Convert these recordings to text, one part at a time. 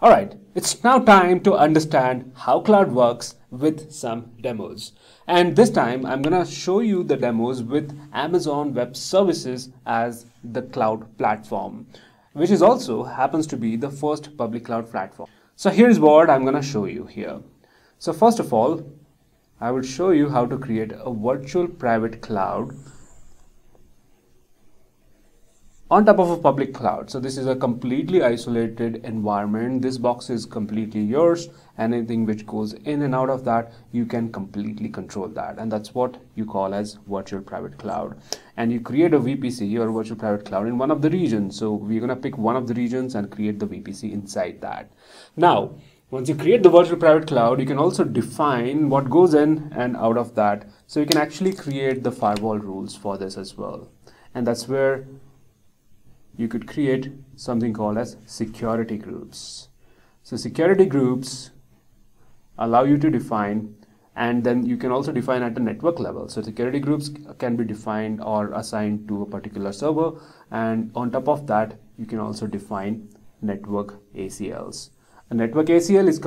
Alright, it's now time to understand how cloud works with some demos. And this time I'm gonna show you the demos with Amazon Web Services as the cloud platform, which is also happens to be the first public cloud platform. So here's what I'm gonna show you here. So first of all, I will show you how to create a virtual private cloud on top of a public cloud. So this is a completely isolated environment. This box is completely yours. Anything which goes in and out of that, you can completely control that. And that's what you call as virtual private cloud. And you create a VPC or virtual private cloud in one of the regions. So we're going to pick one of the regions and create the VPC inside that. Now, once you create the virtual private cloud, you can also define what goes in and out of that. So you can actually create the firewall rules for this as well. And that's where you could create something called as security groups. So security groups allow you to define and then you can also define at the network level. So security groups can be defined or assigned to a particular server and on top of that you can also define network ACLs. A network ACL is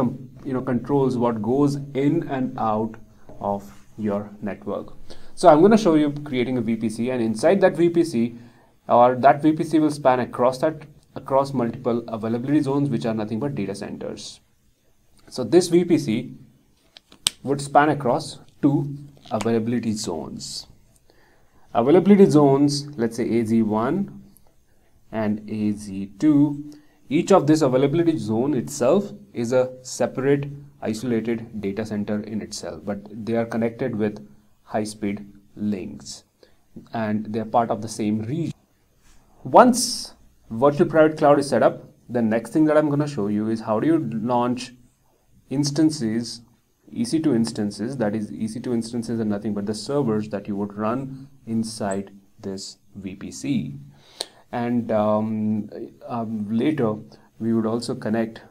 you know controls what goes in and out of your network. So I'm going to show you creating a VPC and inside that VPC or that VPC will span across that across multiple availability zones which are nothing but data centers. So this VPC would span across two availability zones. Availability zones, let's say AZ1 and AZ2, each of this availability zone itself is a separate isolated data center in itself, but they are connected with high-speed links and they are part of the same region. Once virtual private cloud is set up, the next thing that I'm going to show you is how do you launch instances, EC2 instances, that is EC2 instances are nothing but the servers that you would run inside this VPC. And um, um, later, we would also connect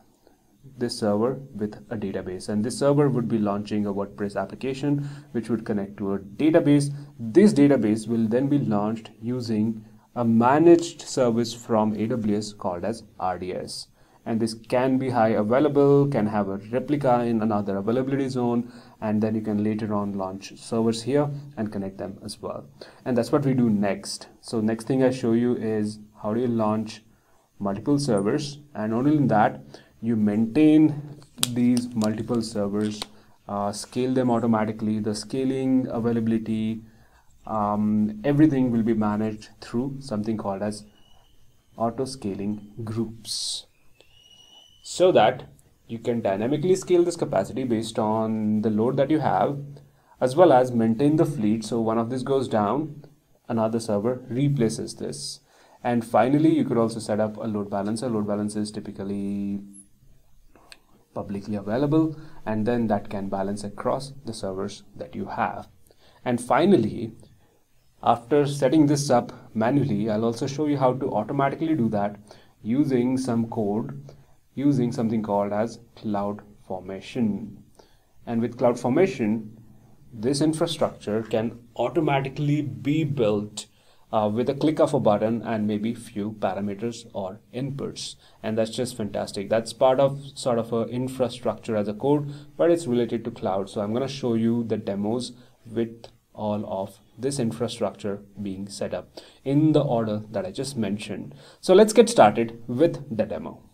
this server with a database and this server would be launching a WordPress application which would connect to a database. This database will then be launched using a managed service from AWS called as RDS. And this can be high available, can have a replica in another availability zone, and then you can later on launch servers here and connect them as well. And that's what we do next. So next thing I show you is how do you launch multiple servers, and only in that you maintain these multiple servers, uh, scale them automatically, the scaling availability, um, everything will be managed through something called as auto scaling groups. So that you can dynamically scale this capacity based on the load that you have as well as maintain the fleet so one of this goes down another server replaces this. And finally you could also set up a load balancer. Load balancer is typically publicly available and then that can balance across the servers that you have. And finally after setting this up manually, I'll also show you how to automatically do that using some code using something called as cloud formation. And with cloud formation, this infrastructure can automatically be built uh, with a click of a button and maybe few parameters or inputs. And that's just fantastic. That's part of sort of a infrastructure as a code but it's related to cloud. So i'm going to show you the demos with all of this infrastructure being set up in the order that I just mentioned. So let's get started with the demo.